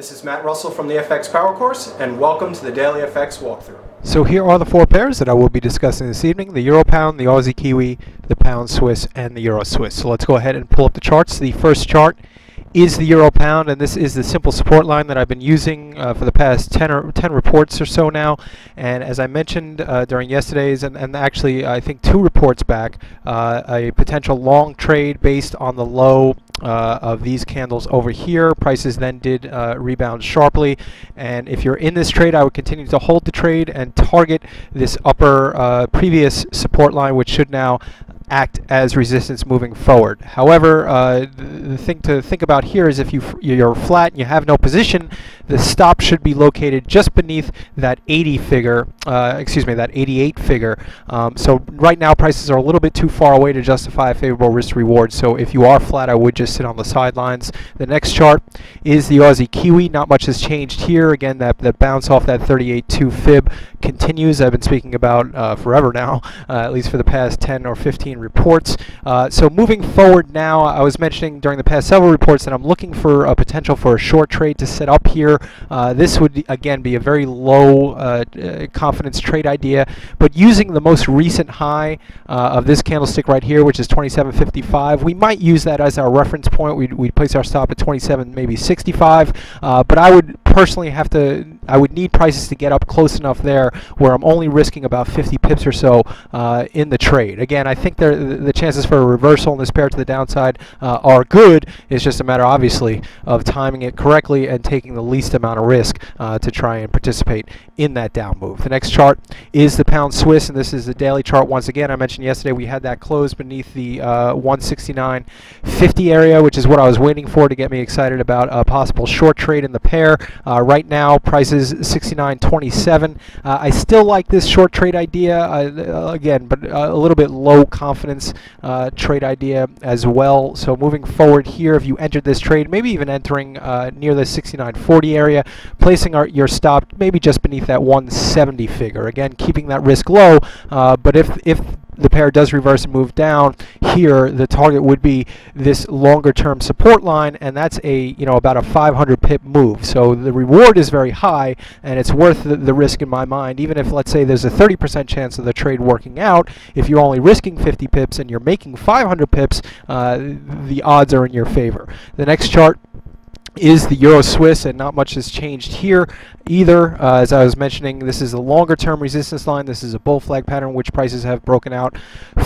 This is Matt Russell from the FX Power Course, and welcome to the Daily FX Walkthrough. So here are the four pairs that I will be discussing this evening, the Euro Pound, the Aussie Kiwi, the Pound Swiss, and the Euro Swiss. So let's go ahead and pull up the charts. The first chart is the euro pound and this is the simple support line that I've been using uh, for the past 10 or 10 reports or so now and as I mentioned uh, during yesterday's and, and actually I think two reports back uh, a potential long trade based on the low uh, of these candles over here. Prices then did uh, rebound sharply. And if you're in this trade I would continue to hold the trade and target this upper uh, previous support line which should now act as resistance moving forward. However, uh, the thing to think about here is if you you're flat and you have no position, the stop should be located just beneath that 80 figure, uh, excuse me, that 88 figure. Um, so right now prices are a little bit too far away to justify a favorable risk reward. So if you are flat, I would just sit on the sidelines. The next chart is the Aussie Kiwi. Not much has changed here. Again, that, that bounce off that 38.2 fib continues. I've been speaking about uh, forever now, uh, at least for the past 10 or 15 reports. Uh, so moving forward now, I was mentioning during the past several reports that I'm looking for a potential for a short trade to set up here. Uh, this would, again, be a very low uh, uh, confidence trade idea, but using the most recent high of this candlestick right here, which is 27.55, we might use that as our reference point. We'd, we'd place our stop at 27, maybe 65, but I would personally have to, I would need prices to get up close enough there where I'm only risking about 50 pips or so uh, in the trade. Again, I think there, the chances for a reversal in this pair to the downside uh, are good. It's just a matter, obviously, of timing it correctly and taking the least amount of risk uh, to try and participate in that down move. The next chart is the pound Swiss, and this is the daily chart once again. I mentioned yesterday we had that close beneath the uh, 169.50 area, which is what I was waiting for to get me excited about a possible short trade in the pair. Uh, right now, prices 69.27. Uh, I still like this short trade idea, uh, again, but a little bit low confidence uh, trade idea as well. So moving forward here, if you entered this trade, maybe even entering uh, near the 69.40 area, placing our, your stop maybe just beneath that 170 figure. Again, keeping that risk low, uh, but if, if the pair does reverse and move down here, the target would be this longer term support line, and that's a, you know, about a 500 pip move. So the reward is very high, and it's worth the, the risk in my mind. Even if, let's say, there's a 30% chance of the trade working out, if you're only risking 50 pips and you're making 500 pips, uh, the odds are in your favor. The next chart is the Euro Swiss, and not much has changed here either. Uh, as I was mentioning, this is a longer term resistance line. This is a bull flag pattern which prices have broken out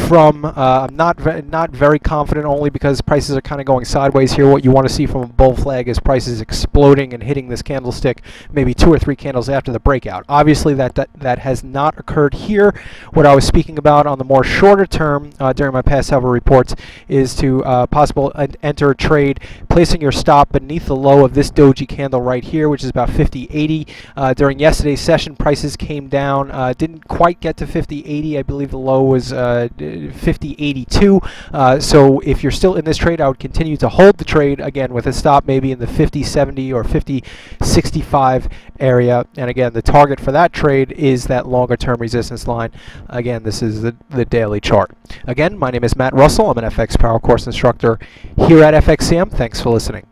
from. Uh, I'm not ve not very confident only because prices are kind of going sideways here. What you want to see from a bull flag is prices exploding and hitting this candlestick maybe two or three candles after the breakout. Obviously that that, that has not occurred here. What I was speaking about on the more shorter term uh, during my past several reports is to uh, possible enter a trade placing your stop beneath the low of this doji candle right here which is about 50.80 uh, during yesterday's session, prices came down. Uh, didn't quite get to 50.80. I believe the low was uh, 50.82. Uh, so if you're still in this trade, I would continue to hold the trade again with a stop maybe in the 50.70 or 50.65 area. And again, the target for that trade is that longer term resistance line. Again, this is the, the daily chart. Again, my name is Matt Russell. I'm an FX Power Course instructor here at FXCM. Thanks for listening.